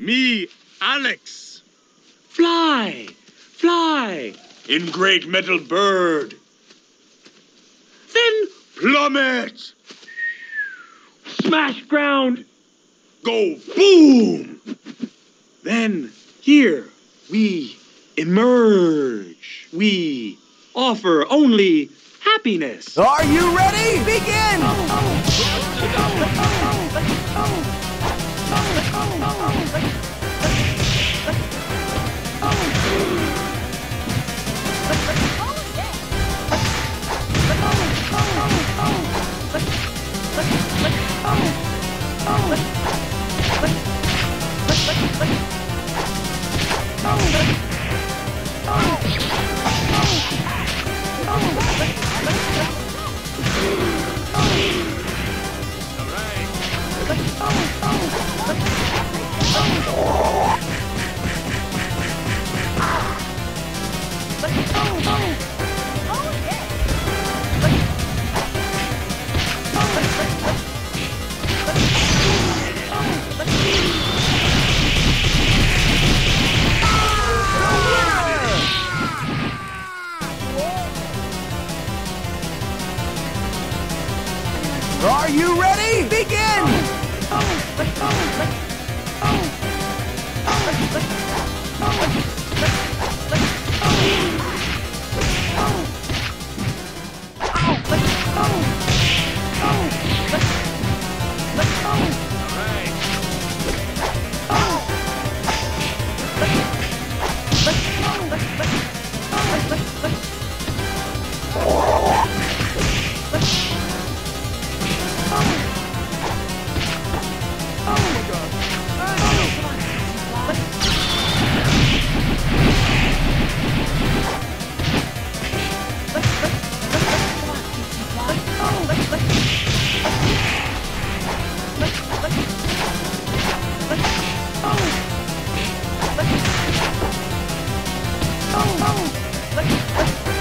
Me, Alex. Fly! Fly! In great metal bird. Then Plummet. smash ground! Go boom. Then here we emerge. We offer only happiness. Are you ready? Begin! Oh! Are you ready? Begin! go! Let's, let's...